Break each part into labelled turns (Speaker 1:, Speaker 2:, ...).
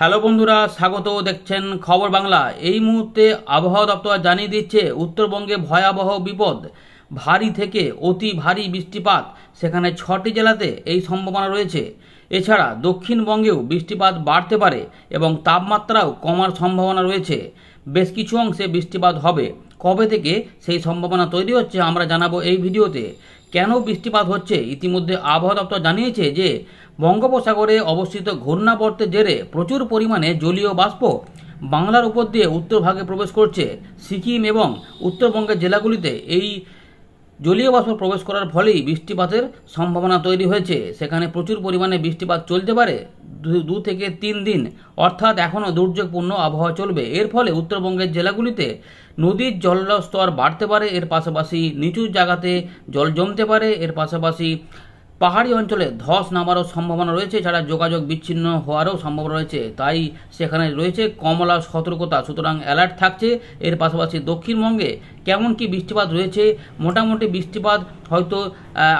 Speaker 1: Hello বন্ধুরা, স্বাগত। দেখছেন খবর বাংলা। এই মুহূর্তে আবহাওয়া দপ্তর জানিয়ে দিচ্ছে, উত্তরবঙ্গে ভয়াবহ বিপদ। ভারী থেকে অতি ভারী বৃষ্টিপাত সেখানে ছটি জেলাতে এই সম্ভাবনা রয়েছে। এছাড়া দক্ষিণবঙ্গেও বৃষ্টিপাত বাড়তে পারে এবং তাপমাত্রাও কমার সম্ভাবনা রয়েছে। বেশ কিছু অংশে বৃষ্টিপাত হবে। কবে থেকে সেই সম্ভাবনা তৈরি হচ্ছে আমরা জানাব এই ভিডিওতে। কেন বৃষ্টিপাত হচ্ছে? ইতিমধ্যে আবহাওয়া দপ্তর জানিয়েছে যে, বঙ্গোপসাগরে অবস্থিত ঘূর্ণাবর্তের জেরে প্রচুর পরিমাণে জলীয় বাষ্প বাংলার উপর দিয়ে উত্তর ভাগে প্রবেশ করছে। সিকিম এবং উত্তরবঙ্গের জেলাগুলিতে এই জলীয় বাষ্প প্রবেশ করার ফলেই বৃষ্টিপাতের সম্ভাবনা তৈরি হয়েছে। সেখানে প্রচুর পরিমাণে বৃষ্টিপাত চলতে পারে। দু- থেকে তিন দিন। অর্থাৎ এখনও দুর্যোগপূর্ণ আবহাওয়া চলবে। এর ফলে উত্তরবঙ্গের জেলাগুলিতে নদীর জলস্তর বাড়তে পারে, এর পাশাপাশি নিচু জায়গাতে জল জমতে পারে, এর পাশাপাশি পাহাড়ি অঞ্চলে ধস নামারও সম্ভাবনা রয়েছে ছাড়া যোগাযোগ বিচ্ছিন্ন হওয়ারও সম্ভাবনা রয়েছে। তাই সেখানে রয়েছে কমলা সতর্কতা। সুতরাং অ্যালার্ট থাকছে। এর পাশাপাশি দক্ষিণবঙ্গে কেমন কি বৃষ্টিপাত রয়েছে? মোটামুটি বৃষ্টিপাত হয়তো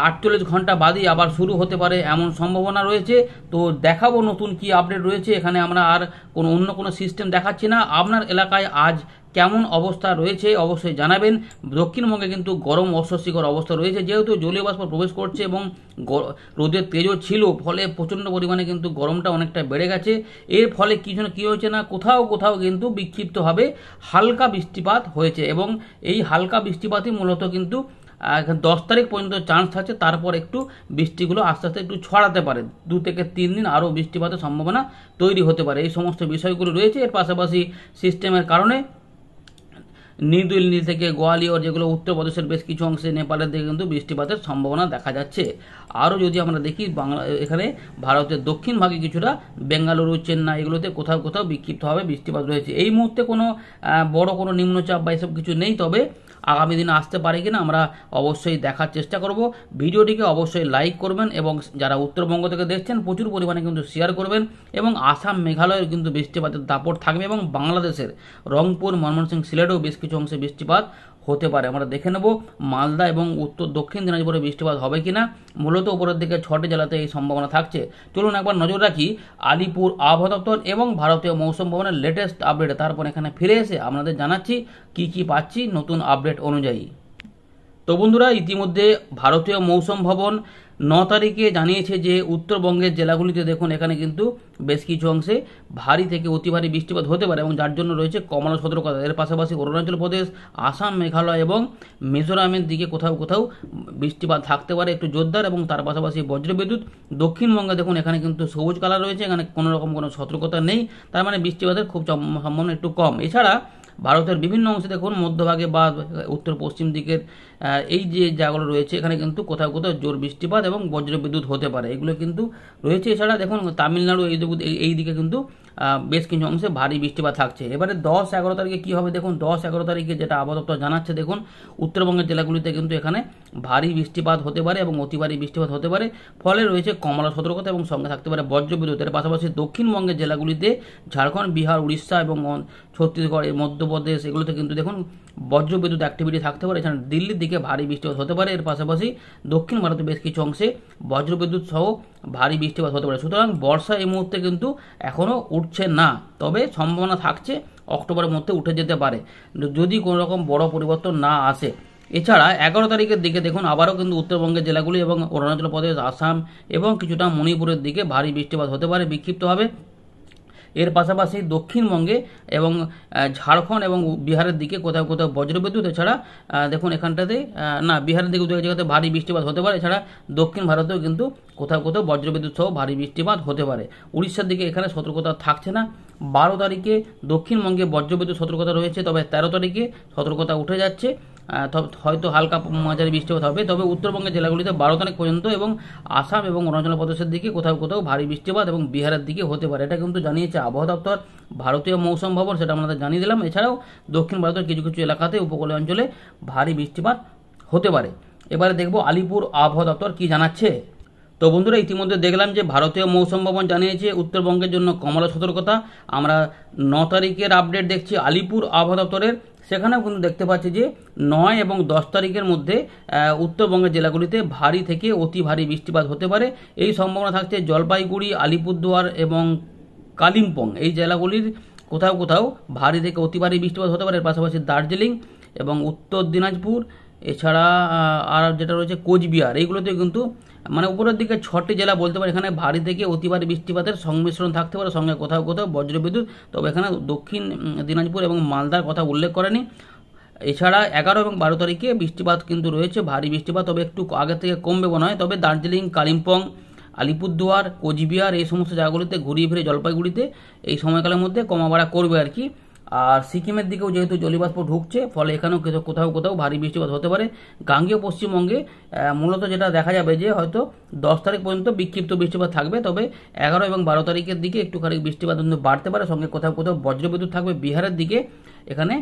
Speaker 1: আটচল্লিশ ঘণ্টা বাদই আবার শুরু হতে পারে এমন সম্ভাবনা রয়েছে। তো দেখাবো নতুন কি আপডেট রয়েছে। এখানে আমরা আর কোনো, অন্য কোনো সিস্টেম দেখাচ্ছি না। আপনার এলাকায় আজ কেমন অবস্থা রয়েছে অবশ্যই জানাবেন। দক্ষিণবঙ্গে কিন্তু গরম অস্বস্তিকর অবস্থা রয়েছে। যেহেতু জলীয় বাষ্প প্রবেশ করছে এবং রোদের তেজও ছিল, ফলে প্রচণ্ড পরিমাণে কিন্তু গরমটা অনেকটা বেড়ে গেছে। এর ফলে কিছু না কী হয়েছে না, কোথাও কোথাও কিন্তু বিক্ষিপ্তভাবে হালকা বৃষ্টিপাত হয়েছে এবং এই হালকা বৃষ্টিপাতই মূলত কিন্তু দশ তারিখ পর্যন্ত চান্স থাকছে, তারপর একটু বৃষ্টিগুলো আস্তে আস্তে একটু ছড়াতে পারে। দু থেকে তিন দিন আরও বৃষ্টিপাতের সম্ভাবনা তৈরি হতে পারে। এই সমস্ত বিষয়গুলো রয়েছে। এর পাশাপাশি সিস্টেমের কারণে নিউ দিল্লি থেকে গোয়ালিয়র যেগুলো উত্তরপ্রদেশের বেশ কিছু অংশে নেপালের দিকে কিন্তু বৃষ্টিপাতের সম্ভাবনা দেখা যাচ্ছে। আরও যদি আমরা দেখি, বাংলা এখানে ভারতের দক্ষিণ ভাগে কিছুটা, বেঙ্গালুরু, চেন্নাই এগুলোতে কোথাও কোথাও বিক্ষিপ্তভাবে বৃষ্টিপাত রয়েছে। এই মুহূর্তে কোনো বড় কোনো নিম্নচাপ বা এসব কিছু নেই, তবে আগামী দিনে আসতে পারে কিনা আমরা অবশ্যই দেখার চেষ্টা করব। ভিডিওটিকে অবশ্যই লাইক করবেন এবং যারা উত্তরবঙ্গ থেকে দেখছেন, প্রচুর পরিমাণে কিন্তু শেয়ার করবেন এবং আসাম মেঘালয়ের কিন্তু বৃষ্টিপাতের দাপট থাকবে এবং বাংলাদেশের রংপুর, ময়মনসিংহ, সিলেটেও বেশ কিছু অংশে বৃষ্টিপাত হতে পারে। আমরা দেখে নেব মালদা এবং উত্তর দক্ষিণ দিনাজপুরে বৃষ্টিপাত হবে কিনা। মূলত উপরের দিকে ছটি জেলাতে এই সম্ভাবনা থাকছে। চলুন একবার নজর রাখি আলিপুর আবহাওয়া দপ্তর এবং ভারতীয় মৌসুম ভবনের লেটেস্ট আপডেট তারপর এখানে ফিরে এসে আপনাদের জানাচ্ছি কি কি পাচ্ছি নতুন আপডেট অনুযায়ী। তো বন্ধুরা, ইতিমধ্যে ভারতীয় মৌসুম ভবন ন তারিখে জানিয়েছে যে, উত্তরবঙ্গের জেলাগুলিতে দেখুন, এখানে কিন্তু বেশ কিছু অংশে ভারী থেকে অতি ভারী বৃষ্টিপাত হতে পারে এবং যার জন্য রয়েছে কমলা সতর্কতা। এর পাশাপাশি অরুণাচল প্রদেশ, আসাম, মেঘালয় এবং মিজোরামের দিকে কোথাও কোথাও বৃষ্টিপাত থাকতে পারে একটু জোরদার এবং তার পাশাপাশি বজ্রবিদ্যুৎ। দক্ষিণবঙ্গে দেখুন, এখানে কিন্তু সবুজ কালার রয়েছে, এখানে কোনো রকম কোনো সতর্কতা নেই। তার মানে বৃষ্টিপাতের খুব সম্ভাবনা একটু কম। এছাড়া ভারতের বিভিন্ন অংশে দেখুন, মধ্যভাগে বা উত্তর পশ্চিম দিকের এই যে জায়গাগুলো রয়েছে, এখানে কিন্তু কোথাও কোথাও জোর বৃষ্টিপাত এবং বজ্রবিদ্যুৎ হতে পারে। এগুলো কিন্তু রয়েছে। এছাড়া দেখুন, তামিলনাড়ু এই দিকে- এই- দিকে কিন্তু বেশ কিছু অংশে ভারী বৃষ্টিপাত থাকছে। এবারে দশ এগারো তারিখে কী হবে দেখুন? দশ এগারো তারিখে যেটা আবহাওয়া জানাচ্ছে, দেখুন, উত্তরবঙ্গের জেলাগুলিতে কিন্তু এখানে ভারী বৃষ্টিপাত হতে পারে এবং অতি ভারী বৃষ্টিপাত হতে পারে। ফলে রয়েছে কমলা সতর্কতা এবং সঙ্গে থাকতে পারে বজ্রবিদ্যুতের পাশাপাশি দক্ষিণবঙ্গের জেলাগুলিতে ঝাড়খণ্ড, বিহার, উড়িষ্যা এবং ছত্তিশগড়, মধ্যপ্রদেশ এগুলোতে কিন্তু দেখুন বজ্রবিদ্যুৎ অ্যাক্টিভিটি থাকতে পারে। এছাড়া দিল্লির দিকে ভারী বৃষ্টিপাত হতে পারে। এর পাশাপাশি দক্ষিণ ভারতের বেশ কিছু অংশে বজ্রবিদ্যুৎ সহ ভারী বৃষ্টিপাত হতে পারে। সুতরাং বর্ষা এই মুহূর্তে কিন্তু এখনও উঠছে না, তবে সম্ভাবনা থাকছে অক্টোবরের মধ্যে উঠে যেতে পারে, যদি কোনো রকম বড় পরিবর্তন না আসে। এছাড়া এগারো তারিখের দিকে দেখুন, আবারও কিন্তু উত্তরবঙ্গের জেলাগুলি এবং অরুণাচল প্রদেশ, আসাম এবং কিছুটা মণিপুরের দিকে ভারী বৃষ্টিপাত হতে পারে। বিক্ষিপ্তভাবে এর পাশাপাশি দক্ষিণবঙ্গে এবং ঝাড়খণ্ড এবং বিহারের দিকে কোথাও কোথাও বজ্রবিদ্যুৎ, এছাড়া দেখুন এখানটাতে না, বিহারের দিকে দু জায়গাতে ভারী বৃষ্টিপাত হতে পারে, এছাড়া দক্ষিণ ভারতেও কিন্তু কোথাও কোথাও বজ্রবিদ্যুৎ সহ ভারী বৃষ্টিপাত হতে পারে। উড়িষ্যার দিকে এখানে সতর্কতা থাকছে না। বারো তারিখে দক্ষিণবঙ্গে বজ্রবিদ্যুৎ সতর্কতা রয়েছে, তবে তেরো তারিখে সতর্কতা উঠে যাচ্ছে। হয়তো হালকা মাঝারি বৃষ্টিপাত হবে। তবে উত্তরবঙ্গের জেলাগুলিতে বারো তারিখ পর্যন্ত এবং আসাম এবং অরুণাচল প্রদেশের দিকে কোথাও কোথাও ভারী বৃষ্টিপাত এবং বিহারের দিকে হতে পারে। এটা কিন্তু জানিয়েছে আবহাওয়া দপ্তর। ভারতীয় মৌসুম ভবন সেটা আমাদের জানিয়ে দিলাম। এছাড়াও দক্ষিণ ভারতের কিছু কিছু এলাকাতে উপকূলীয় অঞ্চলে ভারী বৃষ্টিপাত হতে পারে। এবারে দেখব আলিপুর আবহাওয়া দপ্তর কি জানাচ্ছে। তো বন্ধুরা, ইতিমধ্যে দেখলাম যে ভারতীয় মৌসুম ভবন জানিয়েছে উত্তরবঙ্গের জন্য কমলা সতর্কতা। আমরা ন তারিখের আপডেট দেখছি। আলিপুর আবহাওয়া দপ্তরের সেখানেও কিন্তু দেখতে পাচ্ছি যে নয় এবং দশ তারিখের মধ্যে উত্তরবঙ্গের জেলাগুলিতে ভারী থেকে অতি ভারী বৃষ্টিপাত হতে পারে। এই সম্ভাবনা থাকছে জলপাইগুড়ি, আলিপুরদুয়ার এবং কালিম্পং। এই জেলাগুলির কোথাও কোথাও ভারী থেকে অতি ভারী বৃষ্টিপাত হতে পারে পাশাপাশি দার্জিলিং এবং উত্তর দিনাজপুর এছাড়া আর যেটা রয়েছে কোচবিহার এইগুলোতে কিন্তু মানে উপরের দিকে ছটি জেলা বলতে পারে, এখানে ভারী থেকে অতি ভারী বৃষ্টিপাতের সংমিশ্রণ থাকতে পারে, সঙ্গে কোথাও কোথাও বজ্রবিদ্যুৎ, তবে এখানে দক্ষিণ দিনাজপুর এবং মালদার কথা উল্লেখ করেনি। এছাড়া এগারো এবং বারো তারিখে বৃষ্টিপাত কিন্তু রয়েছে, ভারী বৃষ্টিপাত, তবে একটু আগে থেকে কমবে মনে হয়, তবে দার্জিলিং, কালিম্পং, আলিপুরদুয়ার, কোচবিহার, এই সমস্ত জায়গাগুলিতে ঘুরিয়ে ফিরে জলপাইগুড়িতে এই সময়কালের মধ্যে কমা করবে আর কি। আর সিকিমের দিকেও যেহেতু জলীয়বাষ্প ঢুকছে, ফলে এখানেও কোথাও- কোথাও ভারী বৃষ্টিপাত হতে পারে। গাঙ্গেয় পশ্চিমবঙ্গে মূলত যেটা দেখা যাবে যে হয়তো দশ তারিখ পর্যন্ত বিক্ষিপ্ত বৃষ্টিপাত থাকবে, তবে এগারো এবং বারো তারিখের দিকে একটুখানি বৃষ্টিপাত কিন্তু বাড়তে পারে। সঙ্গে কোথাও কোথাও বজ্রবিদ্যুৎ থাকবে। বিহারের দিকে এখানে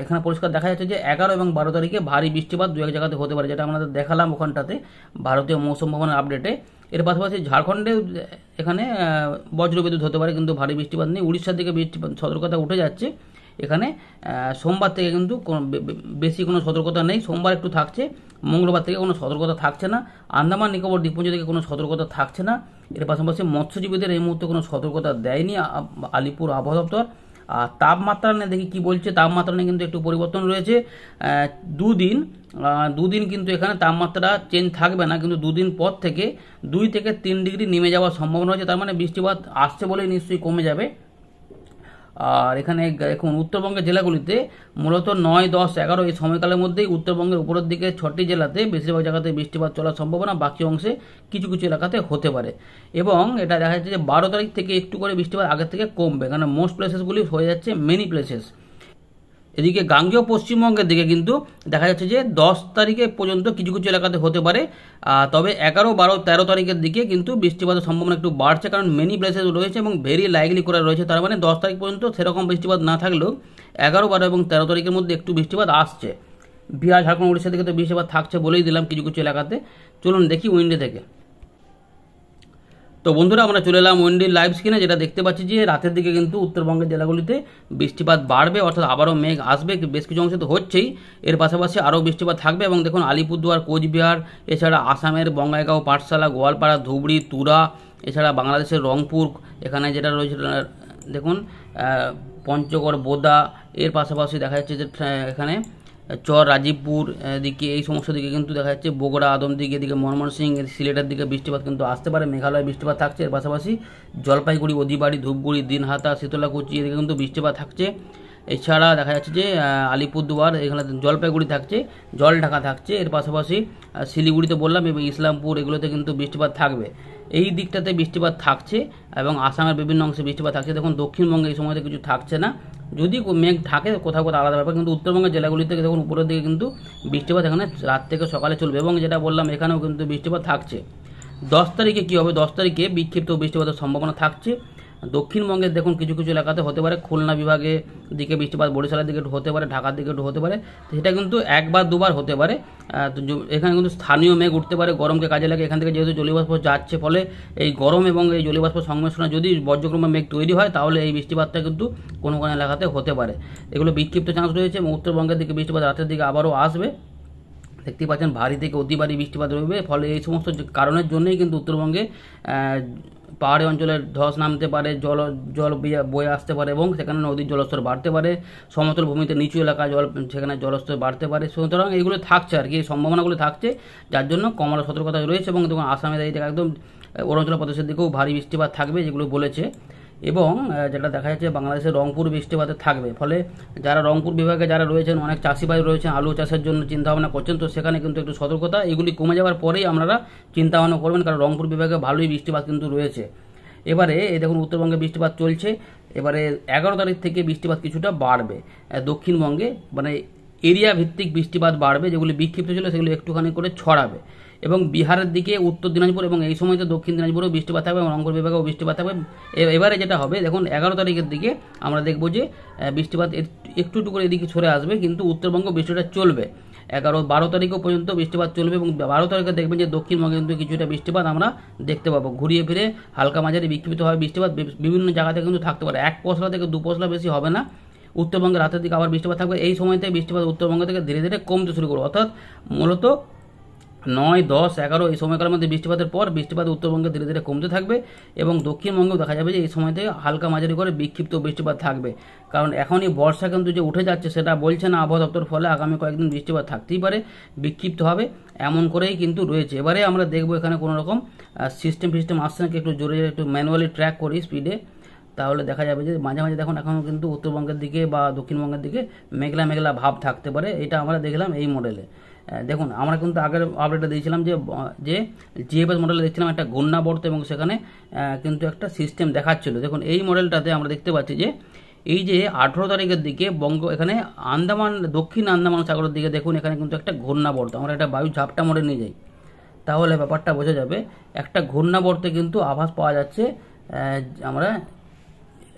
Speaker 1: এখানে পরিষ্কার দেখা যাচ্ছে যে এগারো এবং বারো তারিখে ভারী বৃষ্টিপাত দু এক জায়গাতে হতে পারে, যেটা আমাদের দেখালাম ওখানটাতে ভারতীয় মৌসুম ভবনের আপডেটে এর পাশাপাশি ঝাড়খণ্ডেও এখানে বজ্রবিদ্যুৎ হতে পারে, কিন্তু ভারী বৃষ্টিপাত নেই। উড়িষ্যার দিকে বৃষ্টিপাত সতর্কতা উঠে যাচ্ছে। এখানে সোমবার থেকে কিন্তু বেশি কোনো সতর্কতা নেই। সোমবার একটু থাকছে। মঙ্গলবার থেকে কোনো সতর্কতা থাকছে না। আন্দামান, নিকোবর, দ্বীপপুঞ্জ থেকে কোনো সতর্কতা থাকছে না। এর পাশাপাশি মৎস্যজীবীদের এই মুহূর্তে কোনো সতর্কতা দেয়নি আলিপুর আবহাওয়া দপ্তর। আর তাপমাত্রা নিয়ে দেখি কি বলছে, তাপমাত্রা নিয়ে কিন্তু একটু পরিবর্তন রয়েছে। দুদিন দুদিন কিন্তু এখানে তাপমাত্রা চেঞ্জ থাকবে না, কিন্তু দুদিন পর থেকে দুই থেকে তিন ডিগ্রি নেমে যাওয়ার সম্ভাবনা রয়েছে। তার মানে বৃষ্টিপাত আসছে বলেই নিশ্চয়ই কমে যাবে। আর এখানে এখন উত্তরবঙ্গের জেলাগুলিতে মূলত নয়, দশ, এগারো এই সময়কালের মধ্যেই উত্তরবঙ্গের উপরের দিকে ছটি জেলাতে বেশিরভাগ জায়গাতে বৃষ্টিপাত চলার সম্ভাবনা, বাকি অংশে কিছু কিছু এলাকাতে হতে পারে। এবং এটা দেখা যাচ্ছে যে বারো তারিখ থেকে একটু করে বৃষ্টিপাত আগের থেকে কমবে কারণ মোস্ট প্লেসেসগুলি হয়ে যাচ্ছে মেনি প্লেসেস এদিকে গাঙ্গেয় পশ্চিমবঙ্গের দিকে কিন্তু দেখা যাচ্ছে যে দশ তারিখে পর্যন্ত কিছু কিছু এলাকাতে হতে পারে। তবে এগারো, বারো, তেরো তারিখের দিকে কিন্তু বৃষ্টিপাতের সম্ভাবনা একটু বাড়ছে কারণ মেনি প্লেসেস রয়েছে এবং ভেরি লাইকলি করে রয়েছে। তার মানে দশ তারিখ পর্যন্ত সেরকম বৃষ্টিপাত না থাকলেও এগারো, বারো এবং তেরো তারিখের মধ্যে একটু বৃষ্টিপাত আসছে। বিহার, ঝাড়খণ্ড উড়িষ্যা থেকে তো বৃষ্টিপাত থাকছে বলেই দিলাম কিছু কিছু এলাকাতে। চলুন দেখি উইন্ডে থেকে। তো বন্ধুরা, আমরা চলে এলাম উইন্ডির লাইভ স্ক্রিনে যেটা দেখতে পাচ্ছি যে রাতের দিকে কিন্তু উত্তরবঙ্গের জেলাগুলিতে বৃষ্টিপাত বাড়বে, অর্থাৎ আবারও মেঘ আসবে, বেশ কিছু অংশে তো হচ্ছেই। এর পাশাপাশি আরও বৃষ্টিপাত থাকবে এবং দেখুন, আলিপুরদুয়ার, কোচবিহার, এছাড়া আসামের বঙ্গাইগাঁও, পাঠশালা, গোয়ালপাড়া, ধুবড়ি, তুরা, এছাড়া বাংলাদেশের রংপুর, এখানে যেটা রয়েছে, দেখুন পঞ্চগড়, বোদা, এর পাশাপাশি দেখা যাচ্ছে যে এখানে চর রাজীবপুর দিকে এই সমস্ত দিকে কিন্তু দেখা যাচ্ছে বগুড়া, আদম দিকে, এদিকে ময়মনসিং সিলেটের দিকে বৃষ্টিপাত কিন্তু আসতে পারে, মেঘালয় বৃষ্টিপাত থাকছে। এর পাশাপাশি জলপাইগুড়ি, অধিবাড়ি, ধূপগুড়ি দিনহাতা শীতলাকুচি এদিকে কিন্তু বৃষ্টিপাত থাকছে। এছাড়া দেখা যাচ্ছে যে আলিপুরদুয়ার, এখানে জলপাইগুড়ি থাকছে জল ঢাকা থাকছে। এর পাশাপাশি শিলিগুড়িতে বললাম এবং ইসলামপুর এগুলোতে কিন্তু বৃষ্টিপাত থাকবে। এই দিকটাতে বৃষ্টিপাত থাকছে এবং আসামের বিভিন্ন অংশে বৃষ্টিপাত থাকছে। দেখুন, দক্ষিণবঙ্গে এই সময়তে কিছু থাকছে না। যদি মেঘ থাকে, কোথাও কোথাও আলাদা ব্যাপার। কিন্তু উত্তরবঙ্গের জেলাগুলি থেকে দেখুন, উপরের দিকে কিন্তু বৃষ্টিপাত এখানে রাত থেকে সকালে চলবে। এবং যেটা বললাম, এখানেও কিন্তু বৃষ্টিপাত থাকছে। দশ তারিখে কী হবে? দশ তারিখে বিক্ষিপ্ত বৃষ্টিপাতের সম্ভাবনা থাকছে। দক্ষিণবঙ্গের দেখুন কিছু কিছু এলাকাতে হতে পারে খুলনা বিভাগে দিকে বৃষ্টিপাত, বরিশালের দিকে হতে পারে, ঢাকার দিকে হতে পারে। সেটা কিন্তু একবার, দুবার হতে পারে। এখানে কিন্তু স্থানীয় মেঘ উঠতে পারে, গরমকে কাজে লাগে। এখান থেকে যেহেতু জলীয়বাষ্প যাচ্ছে, ফলে এই গরম এবং এই জলীয়বাষ্প সংমিশ্রণে যদি বজ্রক্রমে মেঘ তৈরি হয়, তাহলে এই বৃষ্টিপাতটা কিন্তু কোনো কোনো এলাকাতে হতে পারে। এগুলো বিক্ষিপ্ত চান্স রয়েছে এবং উত্তরবঙ্গের দিকে বৃষ্টিপাত রাতের দিকে আবারও আসবে। দেখতেই পাচ্ছেন ভারী থেকে অতি ভারী বৃষ্টিপাত রয়েছে, ফলে এই সমস্ত কারণের জন্যই কিন্তু উত্তরবঙ্গে পাহাড়ি অঞ্চলের ধস নামতে পারে, জল জল বয়ে- আসতে পারে এবং সেখানে নদীর জলস্তর বাড়তে পারে, সমতল ভূমিতে নিচু এলাকা জল, সেখানে জলস্তর বাড়তে পারে। সুতরাং এইগুলো থাকছে আর কি, এই সম্ভাবনাগুলো থাকছে, যার জন্য কমলা সতর্কতা রয়েছে এবং দেখুন আসামের এই একদম অরুণাচল প্রদেশের দিকেও ভারী বৃষ্টিপাত থাকবে, যেগুলো বলেছে। এবং যেটা দেখা যাচ্ছে বাংলাদেশের রংপুর বৃষ্টিপাতে থাকবে। ফলে যারা রংপুর বিভাগে যারা রয়েছেন, অনেক চাষি ভাই রয়েছেন, আলু চাষের জন্য চিন্তাভাবনা করছেন, তো সেখানে কিন্তু একটু সতর্কতা। এগুলি কমে যাওয়ার পরেই আপনারা চিন্তাভাবনা করবেন, কারণ রংপুর বিভাগে ভালোই বৃষ্টিপাত কিন্তু রয়েছে। এবারে দেখুন, উত্তরবঙ্গে বৃষ্টিপাত চলছে। এবারে এগারো তারিখ থেকে বৃষ্টিপাত কিছুটা বাড়বে। দক্ষিণবঙ্গে মানে এরিয়া ভিত্তিক বৃষ্টিপাত বাড়বে, যেগুলি বিক্ষিপ্ত ছিল, সেগুলো একটুখানি করে ছড়াবে। এবং বিহারের দিকে উত্তর দিনাজপুর এবং এই সময় তো দক্ষিণ দিনাজপুরেও বৃষ্টিপাত থাকবে এবং রংপুর বিভাগেও বৃষ্টিপাত থাকবে এবারে যেটা হবে, দেখুন, এগারো তারিখের দিকে আমরা দেখব যে বৃষ্টিপাত একটু একটু করে এদিকে সরে আসবে, কিন্তু উত্তরবঙ্গ বৃষ্টিটা চলবে। এগারো, বারো তারিখও পর্যন্ত বৃষ্টিপাত চলবে এবং বারো তারিখে দেখবেন যে দক্ষিণবঙ্গে কিন্তু কিছুটা বৃষ্টিপাত আমরা দেখতে পাবো। ঘুরিয়ে ফিরে হালকা মাঝারি বিক্ষিপ্ত হয় বৃষ্টিপাত বিভিন্ন জায়গাতে কিন্তু থাকতে পারে। এক পশলা থেকে দু পশলা বেশি হবে না। উত্তরবঙ্গে রাতের দিকে আবার বৃষ্টিপাত থাকবে। এই সময়তে বৃষ্টিপাত উত্তরবঙ্গ থেকে ধীরে ধীরে কমতে শুরু করবে। অর্থাৎ মূলত নয়, দশ, এগারো এই সময়কালের মধ্যে বৃষ্টিপাতের পর বৃষ্টিপাত উত্তরবঙ্গে ধীরে ধীরে কমতে থাকবে এবং দক্ষিণবঙ্গেও দেখা যাবে যে এই সময়তে হালকা মাঝারি করে বিক্ষিপ্ত বৃষ্টিপাত থাকবে। কারণ এখনই বর্ষা কিন্তু যে উঠে যাচ্ছে সেটা বলছে না আবহাওয়া দপ্তর, ফলে আগামী কয়েকদিন বৃষ্টিপাত থাকতেই পারে, বিক্ষিপ্ত হবে, এমন করেই কিন্তু রয়েছে। এবারে আমরা দেখব এখানে কোনো রকম সিস্টেম ফিস্টেম আসছে নাকি একটু জোরে একটু ম্যানুয়ালি ট্র্যাক করি স্পিডে তাহলে দেখা যাবে যে মাঝে মাঝে দেখুন এখনও কিন্তু উত্তরবঙ্গের দিকে বা দক্ষিণবঙ্গের দিকে মেঘলা মেঘলা ভাব থাকতে পারে, এটা আমরা দেখলাম এই মডেলে দেখুন, আমরা কিন্তু আগের আপডেটটা দিয়েছিলাম যে যে জিএফএস মডেলে দেখছিলাম একটা ঘূর্ণাবর্ত এবং সেখানে কিন্তু একটা সিস্টেম দেখাচ্ছিল। দেখুন, এই মডেলটাতে আমরা দেখতে পাচ্ছি যে, এই যে আঠেরো তারিখের দিকে বঙ্গ, এখানে আন্দামান, দক্ষিণ আন্দামান সাগরের দিকে দেখুন, এখানে কিন্তু একটা ঘূর্ণাবর্ত। আমরা একটা বায়ু ঝাপটা মোড়ে নিয়ে যাই। তাহলে ব্যাপারটা বোঝা যাবে, একটা ঘূর্ণাবর্তে কিন্তু আভাস পাওয়া যাচ্ছে আমরা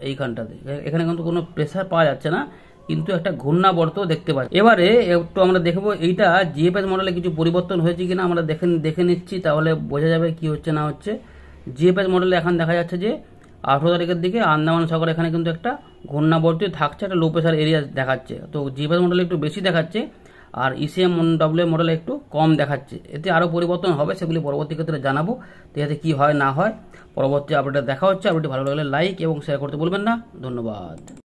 Speaker 1: এইখানটাতে। এখানে কিন্তু কোনো প্রেসার পাওয়া যাচ্ছে না। কিন্তু একটা ঘূর্ণাবর্ত দেখতে পাচ্ছি। এবারে একটু আমরা দেখব এইটা জিএফএস মডেলে কিছু পরিবর্তন হয়েছে কিনা, আমরা দেখে দেখে নিচ্ছি, তাহলে বোঝা যাবে কি হচ্ছে না হচ্ছে। জিএফএস মডেলে এখন দেখা যাচ্ছে যে আঠেরো তারিখের দিকে আন্দামান সাগর এখানে কিন্তু একটা ঘূর্ণাবর্ত থাকছে, একটা লো প্রেসার এরিয়া দেখাচ্ছে। তো জিএফএস মডেলে একটু বেশি দেখাচ্ছে আর ইসিএম ডব্লিউ মডেলে একটু কম দেখাচ্ছে। এতে আরও পরিবর্তন হবে, সেগুলি পরবর্তী ক্ষেত্রে জানাব তো এতে কী হয় না হয়। পরবর্তী আপডেটে দেখা হচ্ছে। আপডেটটি ভালো লাগলে লাইক এবং শেয়ার করতে বলবেন না। ধন্যবাদ।